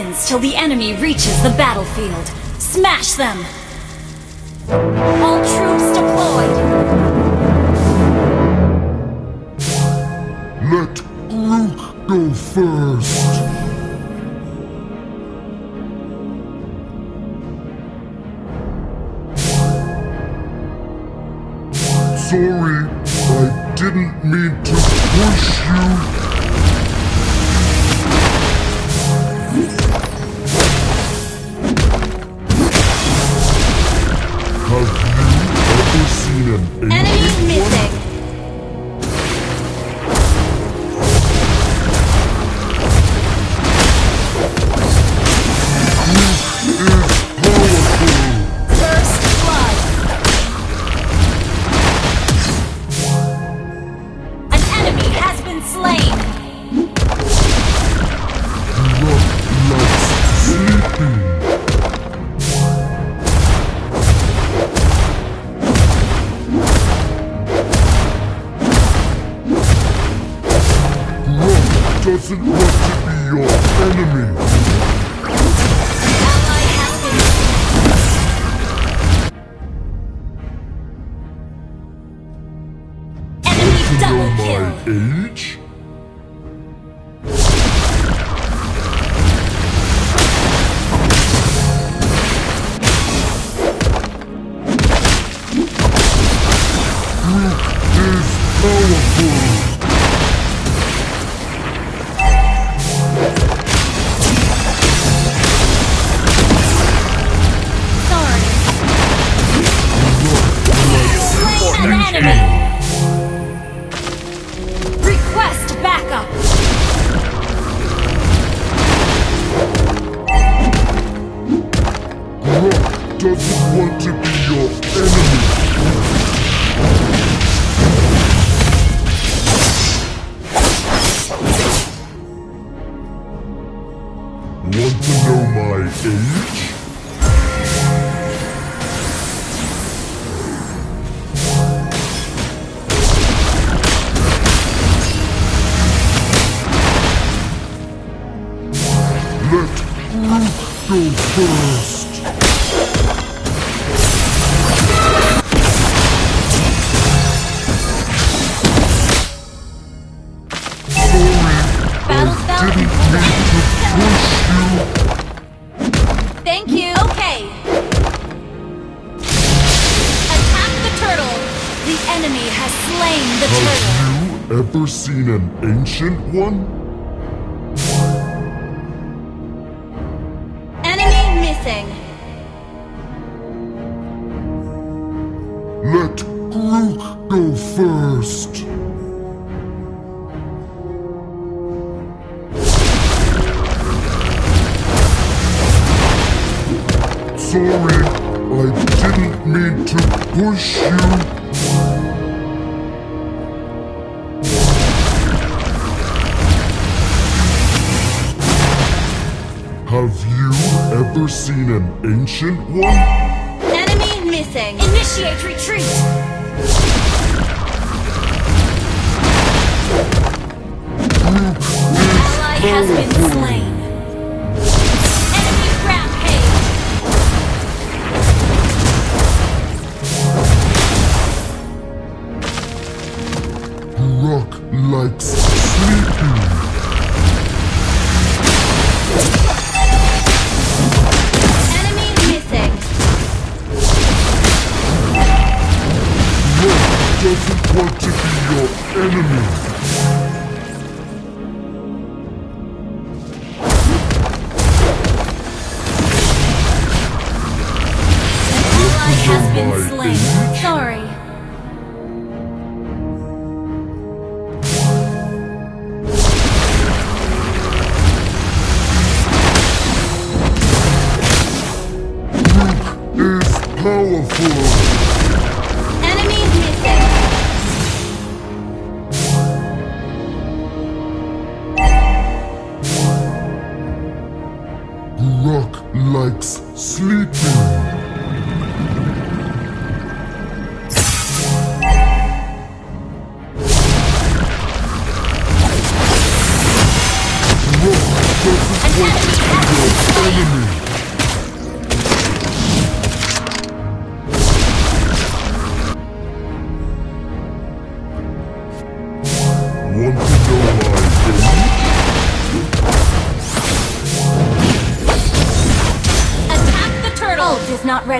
seconds till the enemy reaches the battlefield. Smash them! All troops deployed! Let Grock go first. Sorry, I didn't mean to push you. Enemy. Want to know my age? Let Grock go first. Ever seen an ancient one? Enemy missing. Let Grock go first. Sorry, I didn't mean to push you. Seen an ancient one? Enemy missing. Initiate retreat. Doesn't want to be your enemy. Ally has been slain. Sorry. Grock is powerful.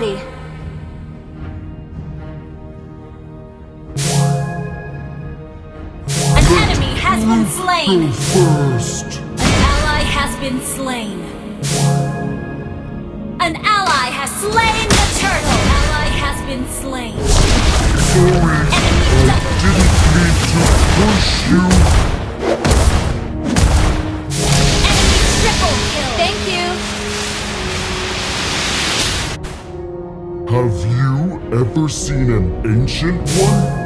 Ready. An enemy has been slain. first. An ally has been slain. An ally has slain the turtle. An Ally has been slain. Sorry, I didn't mean to push you. Ever seen an ancient one?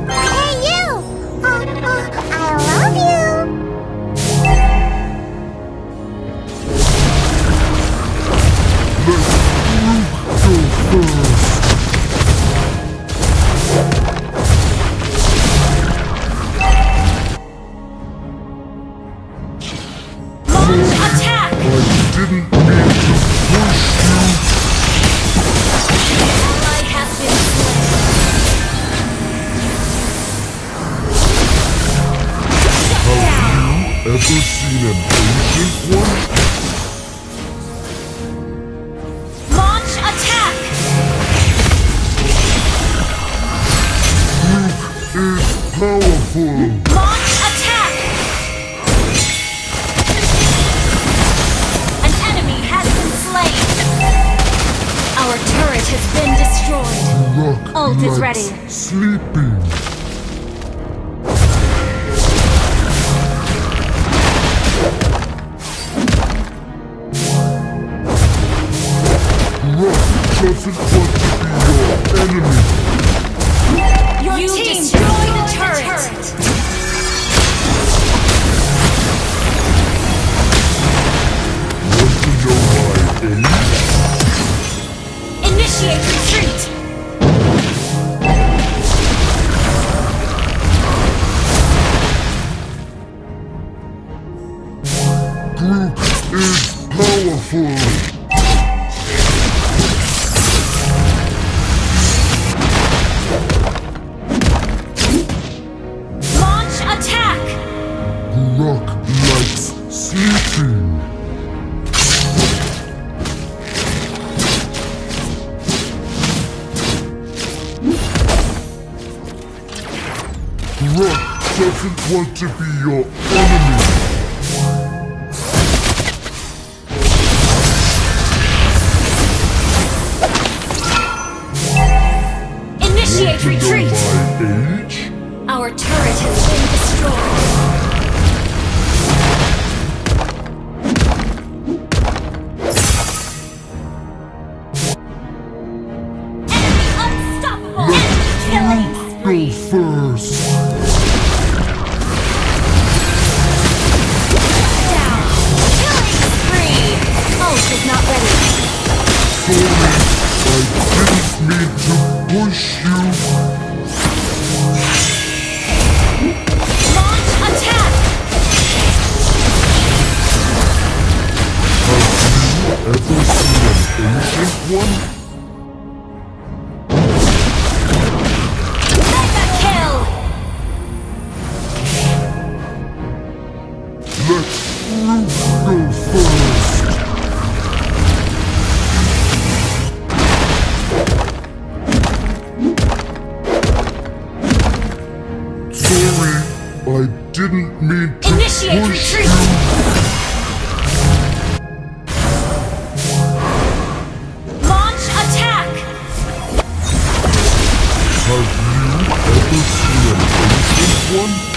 Doesn't want to be your enemy. Your you team destroyed the turret. Want to know my age? Initiate retreat. Grock is powerful. Doesn't want to be your enemy. Initiate retreat. know my age? Our turret has been destroyed. Enemy unstoppable. Enemy killing Go first. Sorry, I didn't mean to push you. Launch attack. Have you ever seen an ancient one? Have you ever seen an ancient one?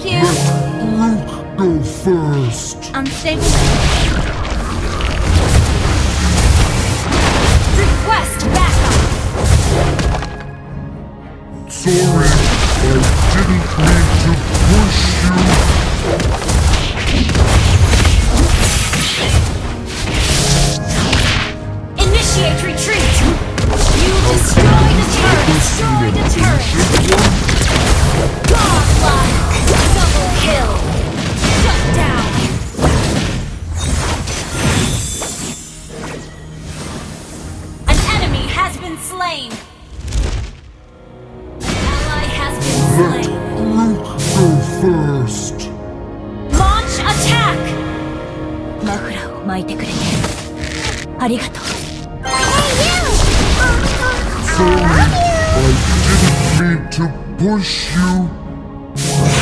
Thank you. Let Luke go first. I'm safe. Request backup. Sorry, I didn't mean to push you. Initiate retreat! You destroy the turret! Destroy the turret! to push you.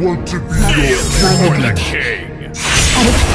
want to be your throne king.